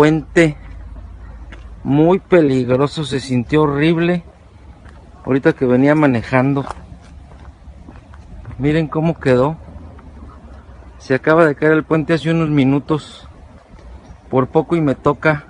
puente muy peligroso, se sintió horrible ahorita que venía manejando. Miren cómo quedó. Se acaba de caer el puente hace unos minutos. Por poco y me toca